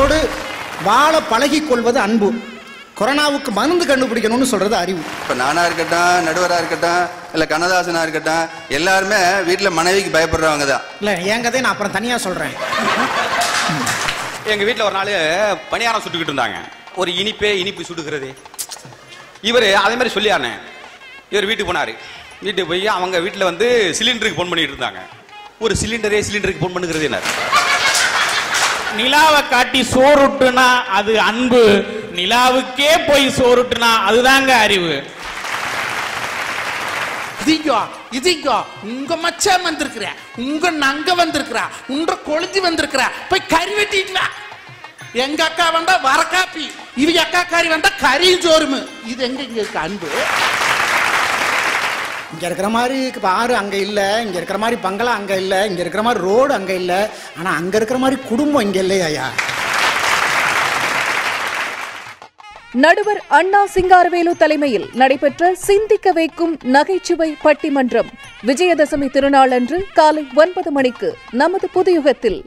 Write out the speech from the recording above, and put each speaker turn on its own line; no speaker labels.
மற்றவர்களோடு வாழ பழகிக் கொள்வது அன்பு. கொரோனாவுக்கு மருந்து கண்டுபிடிக்கணும்னு சொல்றது அறிவு.
இப்போ நானா இருக்கட்டும் நடுவரா இருக்கட்டும் இல்லை கண்ணதாசனா இருக்கட்டும் எல்லாருமே வீட்டில் மனைவிக்கு பயப்படுறவங்க தான்.
இல்ல என் கதையை நான் அப்புறம் தனியா சொல்றேன்.
எங்க வீட்ல ஒரு நாள் பணியாரம் சுட்டுக்கிட்டு இருந்தாங்க. ஒரு இனிப்பே இனிப்பு சுடுகிறது. இவர் அதே மாதிரி சொல்லியாருனே இவர் வீட்டுக்கு போனாரு. வீட்டுக்கு போய் அவங்க வீட்டில் வந்து சிலிண்டருக்கு ஃபோன் பண்ணிட்டு இருந்தாங்க. ஒரு சிலிண்டரே சிலிண்டருக்கு ஃபோன் பண்ணுகிறது என்ன
நிலாவை காட்டி சோறுட்டுனா அது அன்பு. நிலாவுக்கே போய் சோறுட்டுனா அதுதாங்க அறிவு.
இதீங்கோ இதீங்கோ உங்க மச்சான் வந்திருக்கிற உங்க நங்க வந்திருக்கிறா உன்ற கொழுஞ்சி வந்திருக்கிறா போய் கறி வெட்டிட்டு எங்க அக்கா வந்தா வர காப்பி இவங்க அக்கா கறி வந்தா கறியும் சோறுமு. இது எங்க இங்க இருக்கு? அன்பு.
இங்கே இருக்கிற மாதிரி ஆறு அங்கே இல்லை இங்கே இருக்கிற மாதிரி பங்களா அங்கே இல்லை இங்கே இருக்கிற மாதிரி ரோடு அங்கே இல்லை ஆனால் அங்கே இருக்கிற மாதிரி குடும்பம் இங்கே இல்லையா
நடுவர் அண்ணா சிங்காரவேலு தலைமையில் நடைபெற்ற சிந்திக்க வைக்கும் நகைச்சுவை பட்டிமன்றம். விஜயதசமி திருநாளன்று காலை ஒன்பது மணிக்கு நமது புதியுகத்தில்